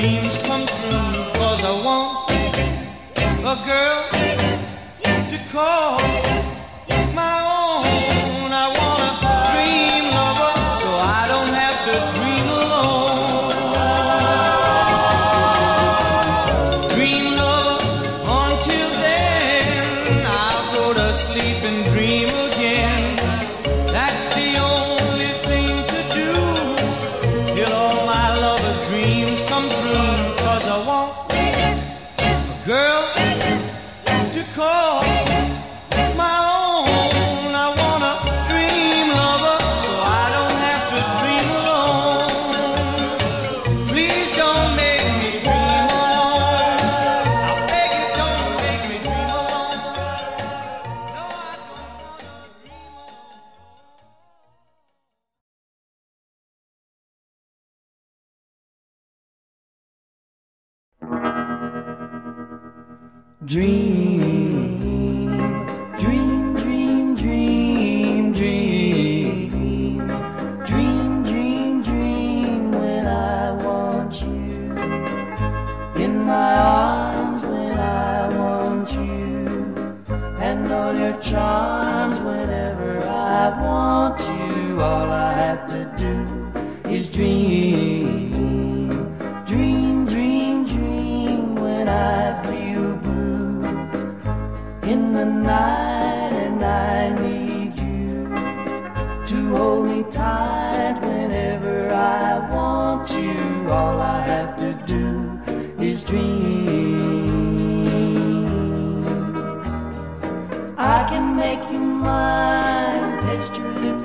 dreams come true. Cause I want a girl to call. Girl. Dream, dream, dream, dream, dream, dream, dream, when I want you in my arms when I want you and all your charms whenever I want you. All I have to do is dream.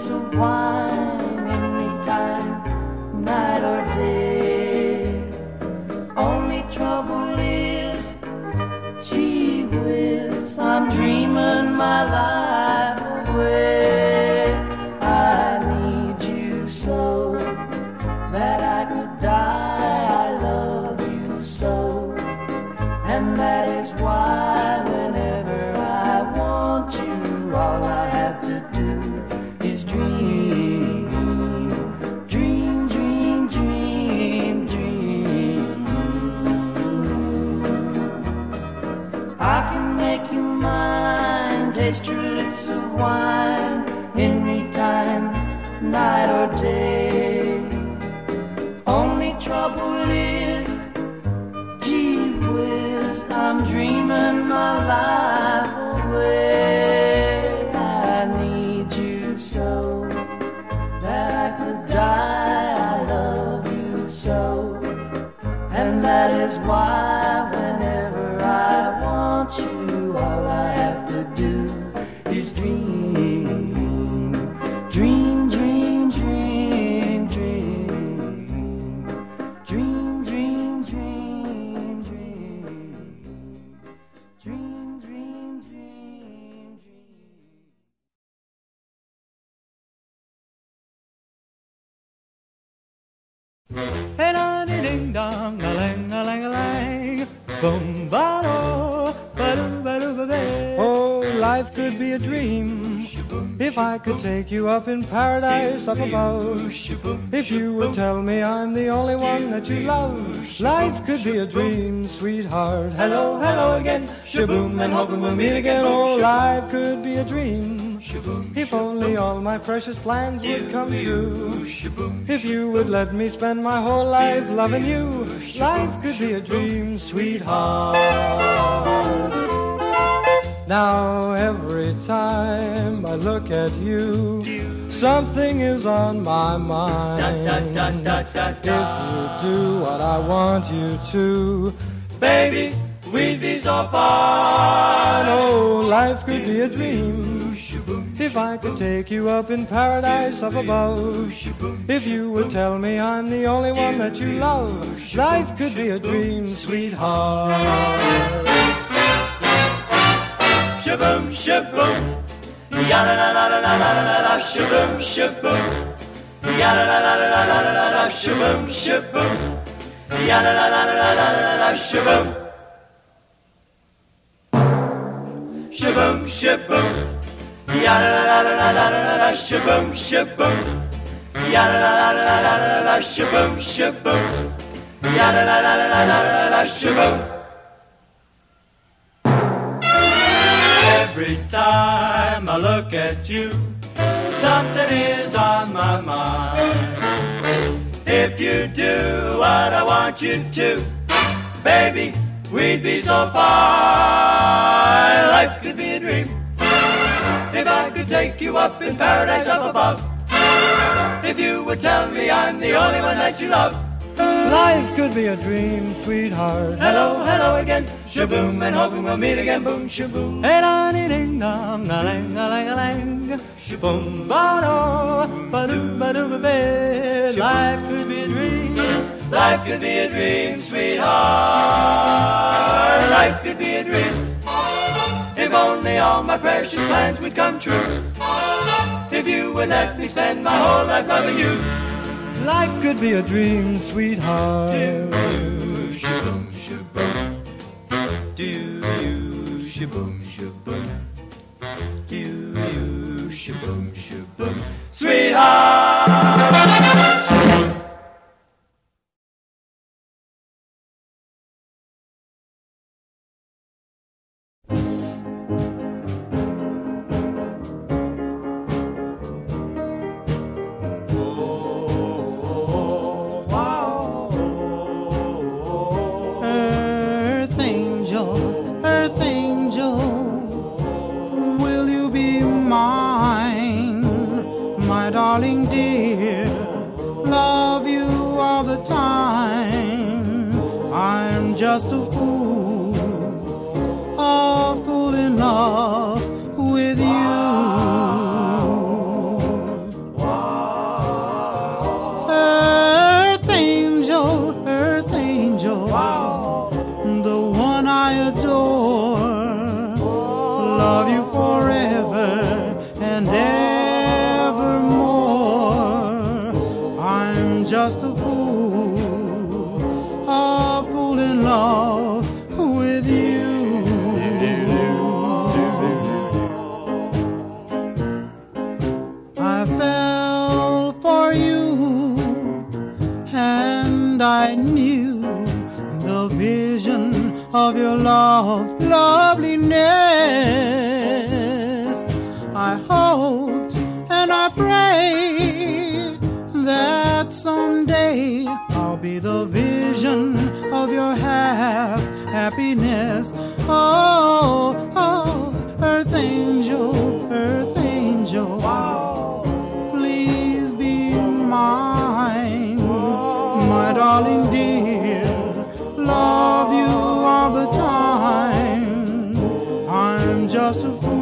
reason why taste your lips of wine any time, night or day. Only trouble is, gee whiz, I'm dreaming my life. dream. If I could take you up in paradise up above, if you would tell me I'm the only one that you love, life could be a dream, sweetheart. Hello, hello again, shaboom, and hoping we'll meet again. Oh, life could be a dream. If only all my precious plans would come true. If you would let me spend my whole life loving you, life could be a dream, sweetheart. Now every time I look at you, something is on my mind. If you do what I want you to, baby, we'd be so far. Oh, life could be a dream. If I could take you up in paradise up above, if you would tell me I'm the only one that you love, life could be a dream, sweetheart. Shaboom, shaboom. Ya la la la la la la la la shaboom, shaboom. Ya la la la la la la la la shaboom, shaboom. Ya la la la la la la la shaboom. Shaboom, shaboom. Ya la la la la la la la shaboom, shaboom. Ya la la la la la la la shaboom, shaboom. Ya la la la la la la la shaboom. Every time I look at you, something is on my mind. If you do what I want you to, baby, we'd be so far. Life could be a dream if I could take you up in paradise up above. If you would tell me I'm the only one that you love. Life could be a dream, sweetheart. Hello, hello again, shaboom, and hoping we'll meet again, boom, shaboom. Hey da dee ding dong, a lang a lang a lang, shaboom ba do, ba do ba do ba ba. Life could be a dream. Life could be a dream, sweetheart. Life could be a dream. If only all my precious plans would come true. If you would let me spend my whole life loving you. Life could be a dream, sweetheart. Shaboom shaboom. Do you shaboom shaboom. Do you shaboom shaboom. Sweetheart. Time. I'm just a fool, a fool in love vision of your hap- happiness. Oh, oh, earth angel, earth angel. Please be mine, my darling dear. Love you all the time. I'm just a fool,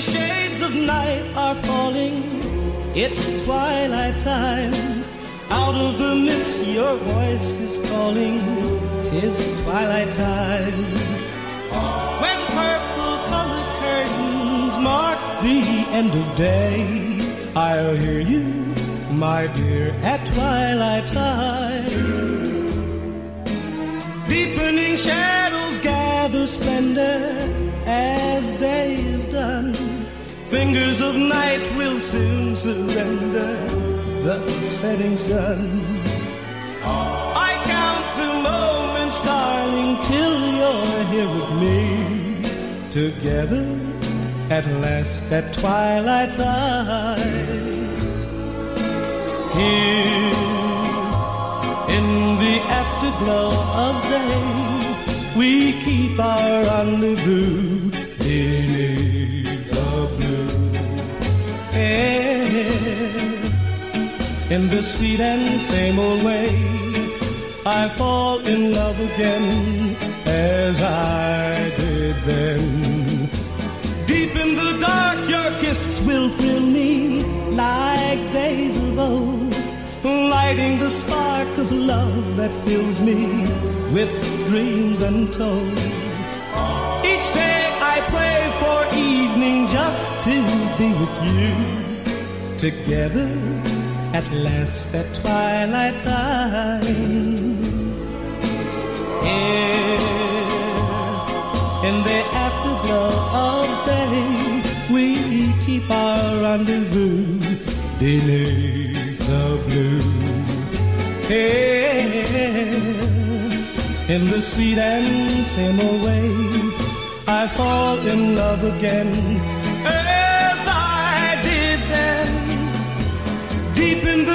Shades of night are falling. It's twilight time. Out of the mist, your voice is calling. Tis twilight time. When purple colored curtains mark the end of day, I'll hear you, my dear, at twilight time. Deepening shadows gather splendor as day. Fingers of night will soon surrender the setting sun. I count the moments, darling, till you're here with me. Together at last at twilight time. Here in the afterglow of day, we keep our rendezvous In the sweet and same old way, I fall in love again as I did then. Deep in the dark, your kiss will thrill me like days of old, lighting the spark of love that fills me with dreams untold. Each day I pray for evening just to be with you. Together at last at twilight time. Here in the afterglow of day, we keep our rendezvous beneath the blue. Here in the sweet and same way, I fall in love again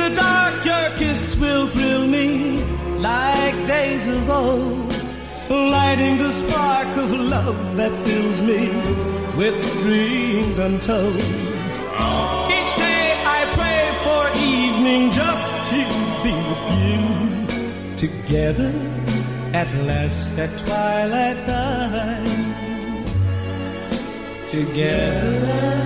the dark, your kiss will thrill me like days of old, lighting the spark of love that fills me with dreams untold. Each day I pray for evening just to be with you. Together at last at twilight time. Together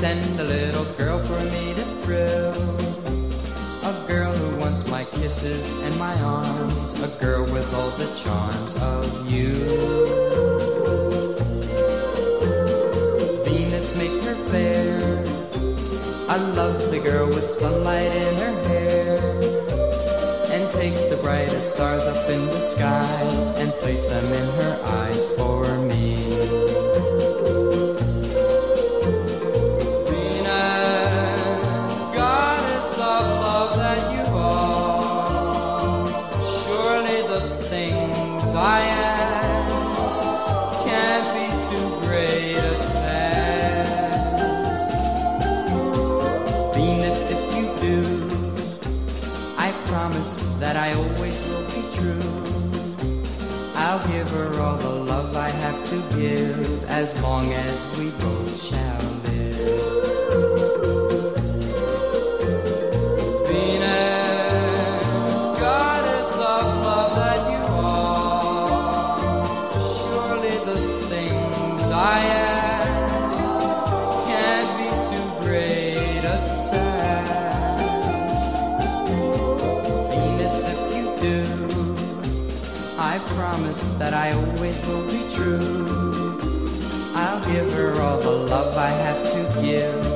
send a little girl for me to thrill. A girl who wants my kisses and my arms, a girl with all the charms of you. Venus, make her fair, a lovely girl with sunlight in her hair. And take the brightest stars up in the skies and place them in her eyes for me. All the love I have to give as long as we both shall live. True. I'll give her all the love I have to give